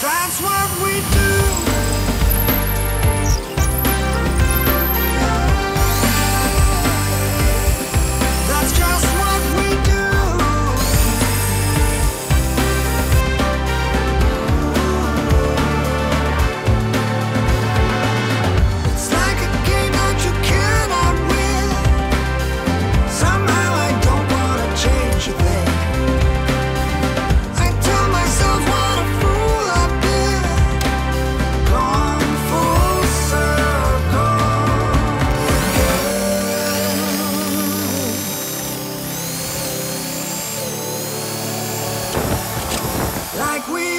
That's what we do. we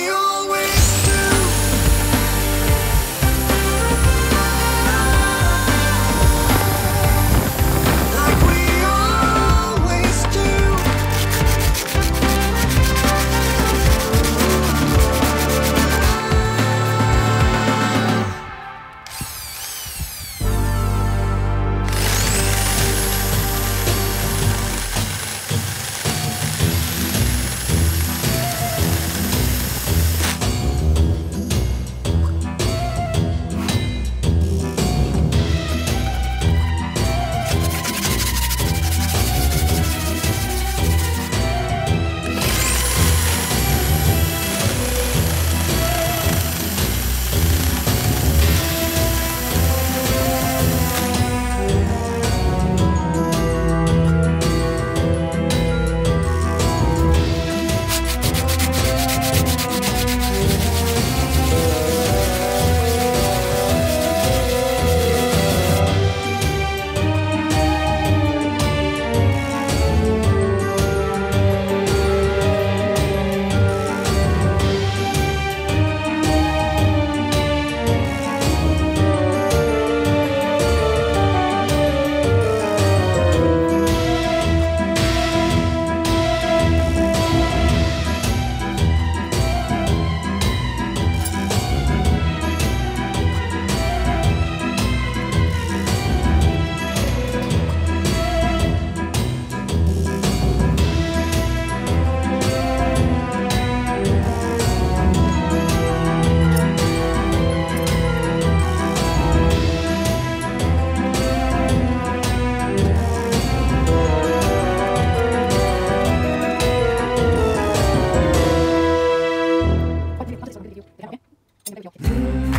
Mm-hmm.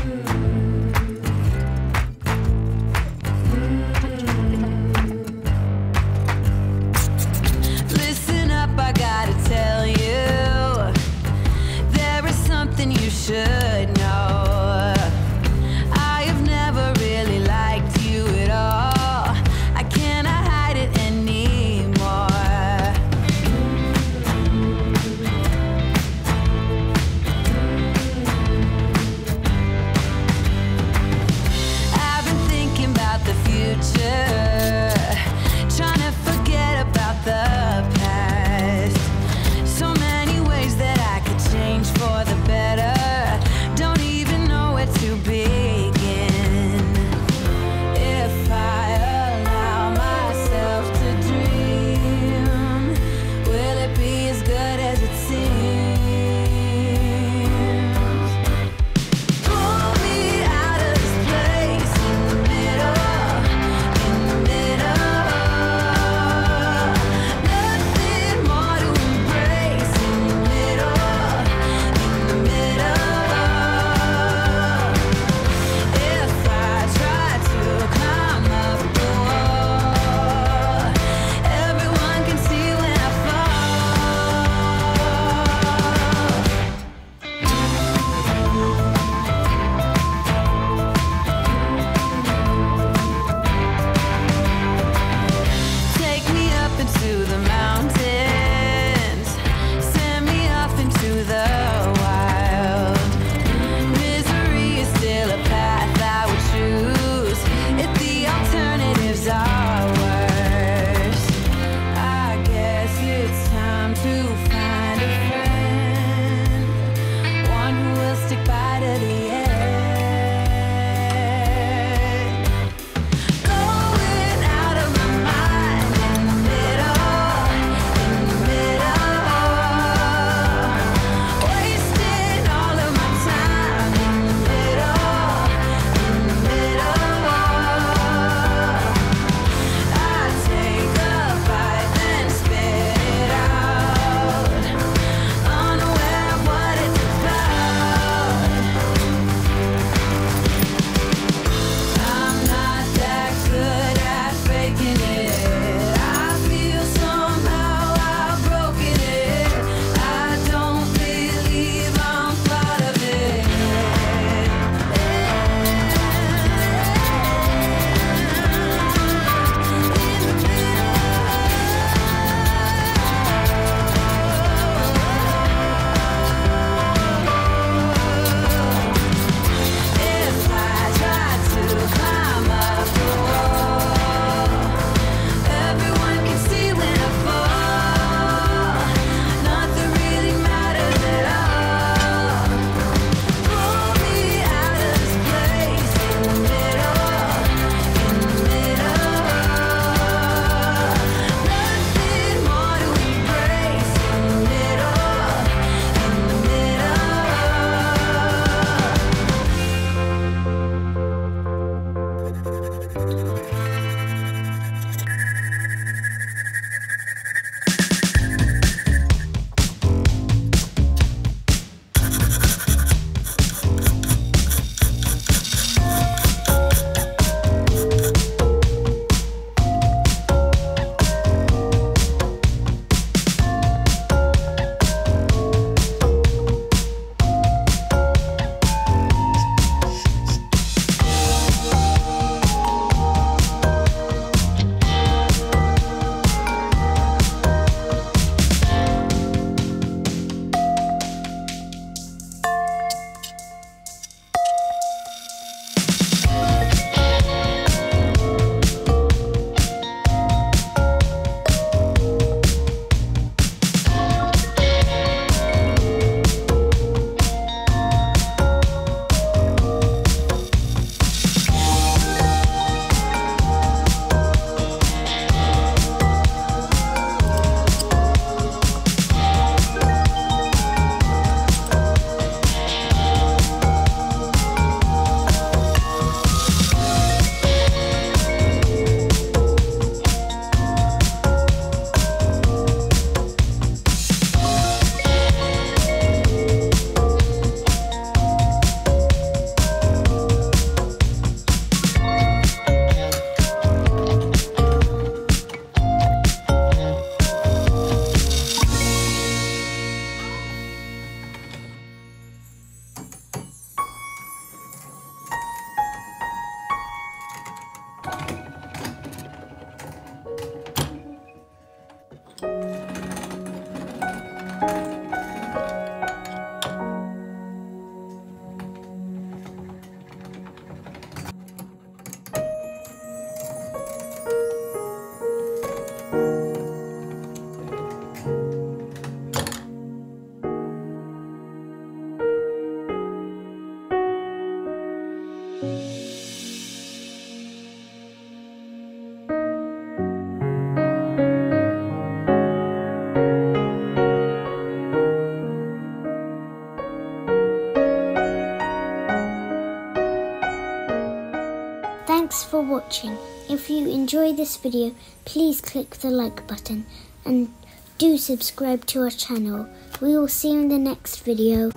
Thanks for watching. If you enjoy this video, please click the like button and do subscribe to our channel. We will see you in the next video.